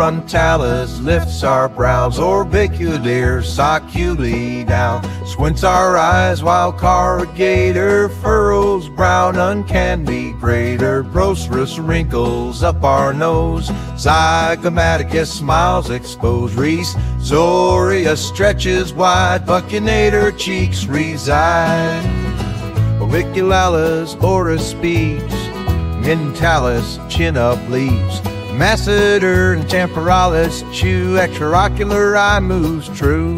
frontalis lifts our brows, orbicularis oculi down, squints our eyes while corrugator furrows brown, uncanny greater, procerus wrinkles up our nose, zygomaticus smiles exposed, Reese, Zoria stretches wide, buccinator cheeks reside, orbicularis oris speech, mentalis chin up leaves, masseter and temporalis chew, extraocular eye moves true,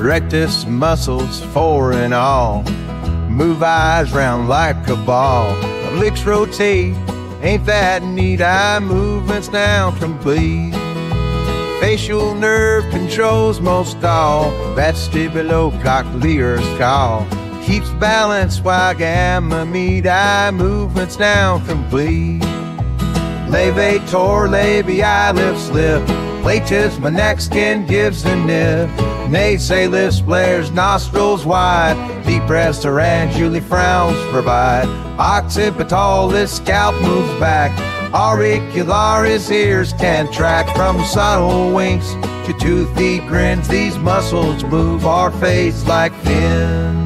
rectus muscles four and all, move eyes round like a ball, licks rotate, ain't that neat, eye movements now complete. Facial nerve controls most all, vestibulocochlear's call. Keeps balance while gamma meet eye movements now complete. Levator labii lifts lip, platysma neck skin gives a nip. Nasalis blares nostrils wide, Deep depressed tarantulae frowns provide. Occipitalis scalp moves back, auricularis ears can track from subtle winks to toothy grins. These muscles move our face like fins.